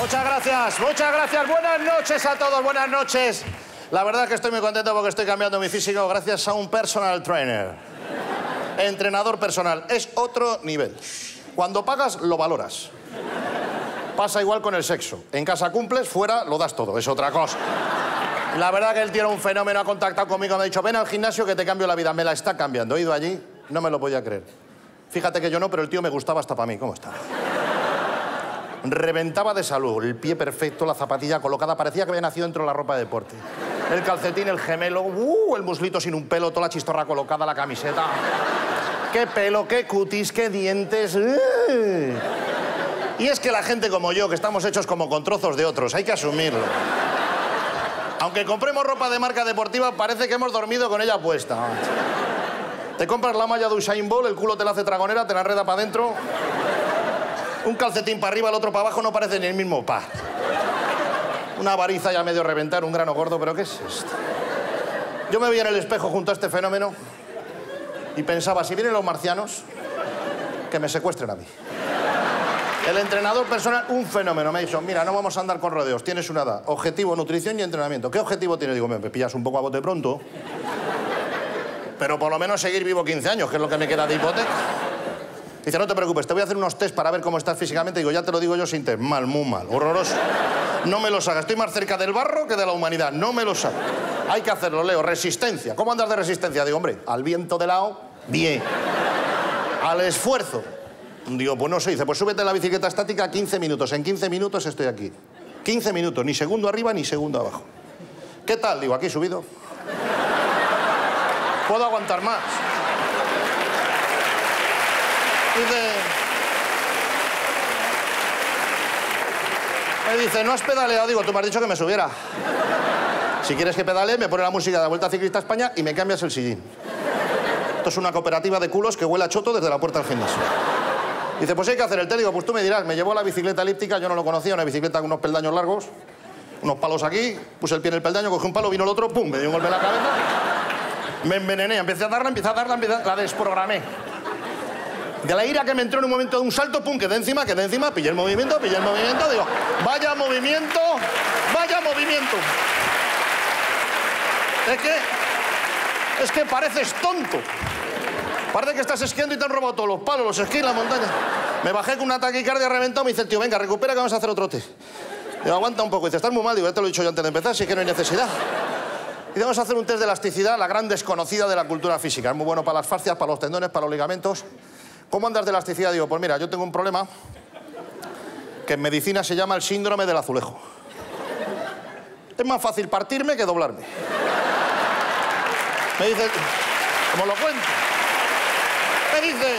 Muchas gracias, muchas gracias. Buenas noches a todos, buenas noches. La verdad es que estoy muy contento porque estoy cambiando mi físico gracias a un personal trainer. Entrenador personal. Es otro nivel. Cuando pagas, lo valoras. Pasa igual con el sexo. En casa cumples, fuera lo das todo. Es otra cosa. La verdad que él tiene un fenómeno, ha contactado conmigo, me ha dicho, ven al gimnasio que te cambio la vida. Me la está cambiando. He ido allí, no me lo podía creer. Fíjate que yo no, pero el tío me gustaba hasta para mí. ¿Cómo está? Reventaba de salud, el pie perfecto, la zapatilla colocada, parecía que había nacido dentro de la ropa de deporte. El calcetín, el gemelo, uh, el muslito sin un pelo, toda la chistorra colocada, la camiseta. Qué pelo, qué cutis, qué dientes. uh. Y es que la gente como yo, que estamos hechos como con trozos de otros, hay que asumirlo. Aunque compremos ropa de marca deportiva, parece que hemos dormido con ella puesta. Te compras la malla de Usain Bolt, el culo te la hace tragonera, te la enreda para adentro. Un calcetín para arriba, el otro para abajo, no parece ni el mismo pa. Una variza ya medio reventar, un grano gordo, pero ¿qué es esto? Yo me veía en el espejo junto a este fenómeno y pensaba, si vienen los marcianos, que me secuestren a mí. El entrenador personal, un fenómeno. Me dicho, mira, no vamos a andar con rodeos, tienes una edad. Objetivo, nutrición y entrenamiento. ¿Qué objetivo tienes? Digo, me pillas un poco a bote pronto. Pero por lo menos seguir vivo 15 años, que es lo que me queda de hipoteca. Dice, no te preocupes, te voy a hacer unos test para ver cómo estás físicamente. Digo, ya te lo digo yo sin test. Mal, muy mal, horroroso. No me los hagas. Estoy más cerca del barro que de la humanidad. No me los hagas. Hay que hacerlo, Leo. Resistencia. ¿Cómo andas de resistencia? Digo, hombre, al viento de lado, bien. Al esfuerzo. Digo, pues no sé. Dice, pues súbete en la bicicleta estática 15 minutos. En 15 minutos estoy aquí. 15 minutos, ni segundo arriba ni segundo abajo. ¿Qué tal? Digo, aquí subido. Puedo aguantar más. Dice... Me dice, no has pedaleado. Digo, tú me has dicho que me subiera. Si quieres que pedalee, me pone la música de la Vuelta Ciclista a España y me cambias el sillín. Esto es una cooperativa de culos que huele a choto desde la puerta del gimnasio. Dice, pues hay que hacer el. Digo, pues tú me dirás, me llevó la bicicleta elíptica, yo no lo conocía, una bicicleta con unos peldaños largos, unos palos aquí, puse el pie en el peldaño, cogí un palo, vino el otro, pum, me dio un golpe en la cabeza. Me envenené, empecé a darla, empecé a darla, empecé a- la desprogramé. De la ira que me entró en un momento de un salto, pum, quedé encima, quedé encima, pillé el movimiento, pillé el movimiento, digo, vaya movimiento, vaya movimiento. Es que, es que pareces tonto. Parece que estás esquiando y te han robado todos los palos, los esquís, la montaña. Me bajé con una taquicardia reventado, me dice tío, venga, recupera que vamos a hacer otro test. Digo, aguanta un poco. Dice, estás muy mal. Digo, ya te lo he dicho yo antes de empezar, así que no hay necesidad. Y vamos a hacer un test de elasticidad, la gran desconocida de la cultura física. Es muy bueno para las fascias, para los tendones, para los ligamentos. ¿Cómo andas de elasticidad? Digo, pues mira, yo tengo un problema que en medicina se llama el síndrome del azulejo. Es más fácil partirme que doblarme. Me dice, como lo cuento, me dice,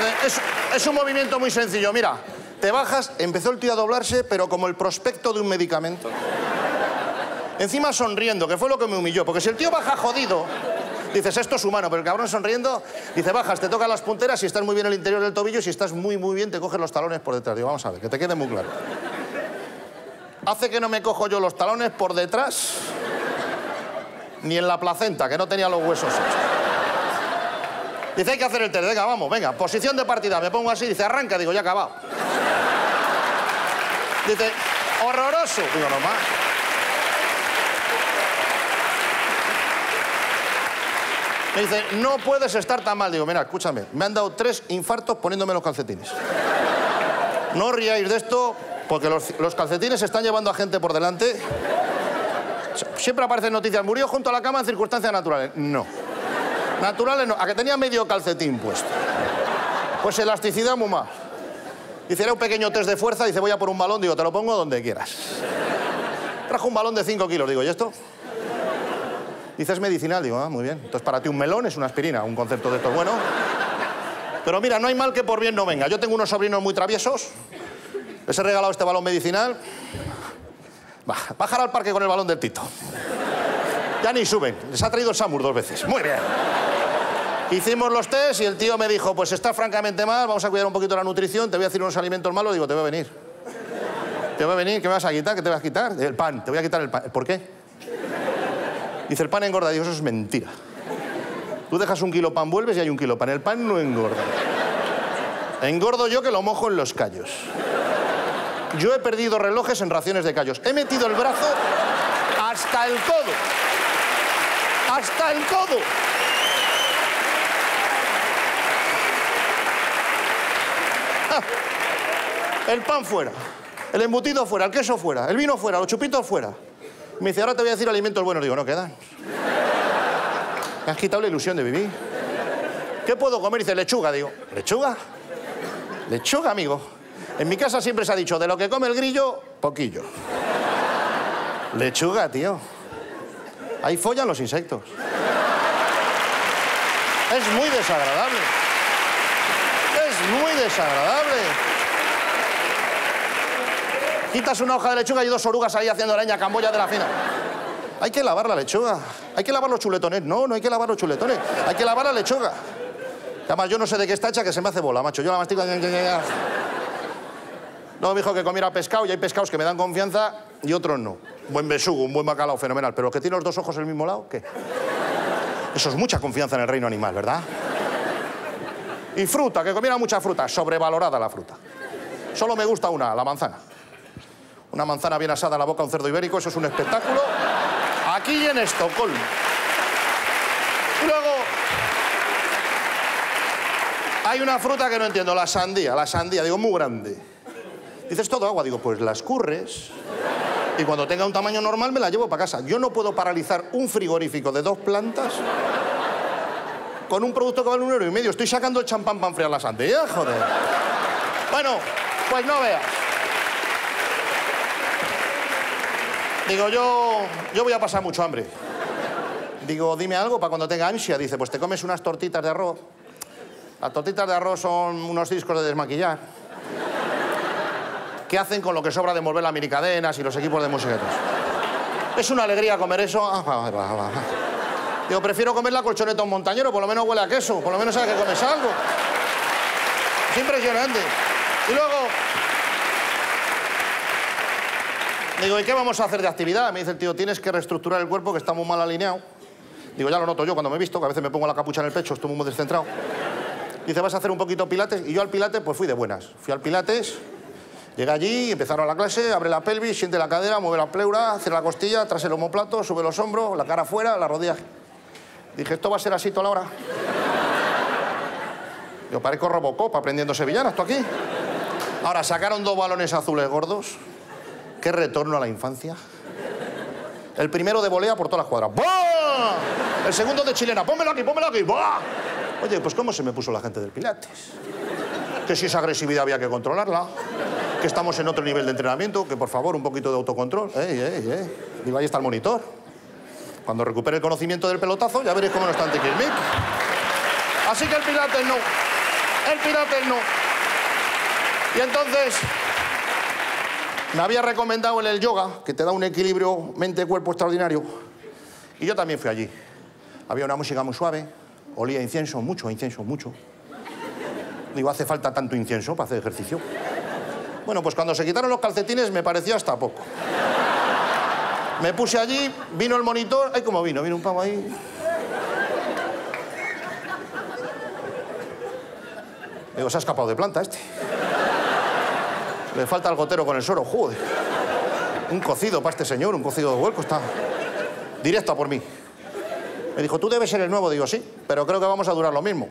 eh, es, es un movimiento muy sencillo. Mira, te bajas, empezó el tío a doblarse, pero como el prospecto de un medicamento. Encima sonriendo, que fue lo que me humilló. Porque si el tío baja jodido, dices, esto es humano, pero el cabrón sonriendo, dice, bajas, te tocan las punteras, si estás muy bien el interior del tobillo, si estás muy, muy bien, te coges los talones por detrás. Digo, vamos a ver, que te quede muy claro. Hace que no me cojo yo los talones por detrás, ni en la placenta, que no tenía los huesos. Dice, hay que hacer el test. Venga, vamos, venga. Posición de partida. Me pongo así. Dice, arranca. Digo, ya acabado. Dice, horroroso. Digo, no más. Me dice, no puedes estar tan mal. Digo, mira, escúchame. Me han dado tres infartos poniéndome los calcetines. No riáis de esto, porque los, los calcetines están llevando a gente por delante. Siempre aparecen noticias. Murió junto a la cama en circunstancias naturales. No. Naturales no. A que tenía medio calcetín puesto. Pues elasticidad muy mal. Dice, era un pequeño test de fuerza. Dice, voy a por un balón. Digo, te lo pongo donde quieras. Trajo un balón de 5 kilos. Digo, ¿y esto? Dice, es medicinal. Digo, ah, muy bien. Entonces, para ti un melón es una aspirina. Un concepto de esto bueno. Pero mira, no hay mal que por bien no venga. Yo tengo unos sobrinos muy traviesos. Les he regalado este balón medicinal. Va, bajar al parque con el balón del Tito. Ya ni suben. Les ha traído el Samur dos veces. Muy bien. Hicimos los test y el tío me dijo, pues está francamente mal, vamos a cuidar un poquito la nutrición, te voy a decir unos alimentos malos. Digo, te voy a venir. Te voy a venir, ¿qué me vas a quitar? ¿Qué te vas a quitar? El pan, te voy a quitar el pan. ¿Por qué? Dice, el pan engorda. Digo, eso es mentira. Tú dejas un kilo pan, vuelves y hay un kilo pan. El pan no engorda. Engordo yo que lo mojo en los callos. Yo he perdido relojes en raciones de callos. He metido el brazo hasta el codo. Hasta el codo. Ah. El pan fuera, el embutido fuera, el queso fuera, el vino fuera, los chupitos fuera. Me dice, ahora te voy a decir alimentos buenos. Digo, no quedan. Me has quitado la ilusión de vivir. ¿Qué puedo comer? Dice, lechuga. Digo, ¿lechuga? Lechuga, amigo. En mi casa siempre se ha dicho, de lo que come el grillo, poquillo. Lechuga, tío. Ahí follan los insectos. Es muy desagradable. Es muy desagradable. Quitas una hoja de lechuga y dos orugas ahí haciendo leña, camboya de la fina. Hay que lavar la lechuga. Hay que lavar los chuletones. No, no hay que lavar los chuletones. Hay que lavar la lechuga. Además, yo no sé de qué está hecha que se me hace bola, macho. Yo la mastico... No, me dijo que comiera pescado y hay pescados que me dan confianza y otros no. Buen besugo, un buen bacalao, fenomenal. Pero que tiene los dos ojos el mismo lado, ¿qué? Eso es mucha confianza en el reino animal, ¿verdad? Y fruta, que comiera mucha fruta. Sobrevalorada la fruta. Solo me gusta una, la manzana. Una manzana bien asada a la boca, un cerdo ibérico, eso es un espectáculo. Aquí en Estocolmo. Y luego hay una fruta que no entiendo, la sandía, la sandía, digo, muy grande. Dices todo agua, digo, pues la escurres y cuando tenga un tamaño normal me la llevo para casa. Yo no puedo paralizar un frigorífico de dos plantas con un producto que vale un euro y medio. Estoy sacando el champán para enfriar la sandía, joder. Bueno, pues no veas. Digo, yo, yo voy a pasar mucho hambre. Digo, dime algo para cuando tenga ansia. Dice, pues te comes unas tortitas de arroz. Las tortitas de arroz son unos discos de desmaquillar. ¿Qué hacen con lo que sobra de mover las minicadenas y los equipos de música? Es una alegría comer eso. Ah, Digo, prefiero comer la colchoneta un montañero, por lo menos huele a queso, por lo menos sabes que comes algo. Es impresionante. Y luego... Digo, ¿y qué vamos a hacer de actividad? Me dice el tío, tienes que reestructurar el cuerpo que está muy mal alineado. Digo, ya lo noto yo cuando me he visto, que a veces me pongo la capucha en el pecho, estoy muy descentrado. Dice, vas a hacer un poquito pilates. Y yo al pilates, pues fui de buenas. Fui al pilates, llegué allí, empezaron la clase, abre la pelvis, siente la cadera, mueve la pleura, hace la costilla, tras el homoplato, sube los hombros, la cara afuera, la rodilla. Dije, ¿esto va a ser así toda la hora? Yo parezco Robocop aprendiendo sevillana, esto aquí. Ahora, sacaron dos balones azules gordos. Qué retorno a la infancia. El primero de volea por todas las cuadras. ¡Bah! El segundo de chilena. Pónmelo aquí, pónmelo aquí. ¡Bah! Oye, pues ¿cómo se me puso la gente del Pilates? Que si esa agresividad había que controlarla, que estamos en otro nivel de entrenamiento, que por favor un poquito de autocontrol. ¡Ey, ey, ey! Digo, ahí está el monitor. Cuando recupere el conocimiento del pelotazo, ya veréis cómo no está Antiquilmic. Así que el Pilates no. El Pilates no. Y entonces, me había recomendado en el yoga, que te da un equilibrio mente-cuerpo extraordinario. Y yo también fui allí. Había una música muy suave, Olía incienso, mucho incienso, mucho. Digo, ¿hace falta tanto incienso para hacer ejercicio? Bueno, pues cuando se quitaron los calcetines me pareció hasta poco. Me puse allí, vino el monitor, ay, cómo vino, vino un pavo ahí. Digo, se ha escapado de planta este. Le falta el gotero con el soro, joder. Un cocido para este señor, un cocido de hueco, está directo a por mí. Me dijo, tú debes ser el nuevo. Digo, sí, pero creo que vamos a durar lo mismo.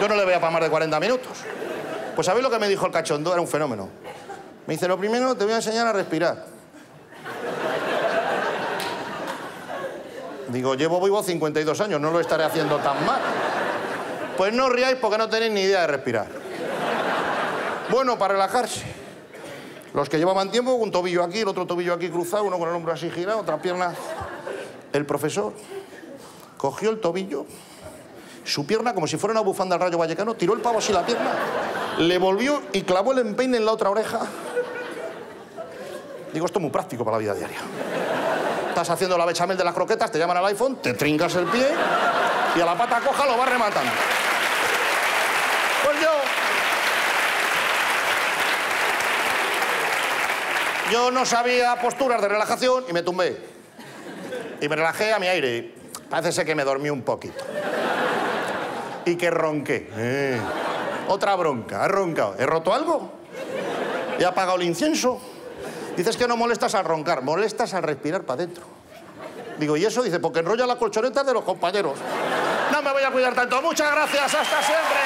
Yo no le voy a para más de 40 minutos. Pues ¿sabéis lo que me dijo el cachondo? Era un fenómeno. Me dice, lo primero te voy a enseñar a respirar. Digo, llevo vivo 52 años, no lo estaré haciendo tan mal. Pues no ríais porque no tenéis ni idea de respirar. Bueno, para relajarse. Los que llevaban tiempo, un tobillo aquí, el otro tobillo aquí cruzado, uno con el hombro así girado, otra pierna el profesor cogió el tobillo, su pierna, como si fuera una bufanda al rayo vallecano, tiró el pavo así la pierna, le volvió y clavó el empeine en la otra oreja. Digo, esto es muy práctico para la vida diaria. Estás haciendo la bechamel de las croquetas, te llaman al iPhone, te trincas el pie y a la pata coja lo vas rematando. Pues yo... Yo no sabía posturas de relajación y me tumbé. Y me relajé a mi aire. Parece que me dormí un poquito. Y que ronqué. Eh. Otra bronca. ¿Has roncado? ¿He roto algo? He apagado el incienso. Dices que no molestas al roncar, molestas al respirar para adentro. Digo, ¿y eso? Dice, porque enrolla la colchoneta de los compañeros. No me voy a cuidar tanto. Muchas gracias. Hasta siempre.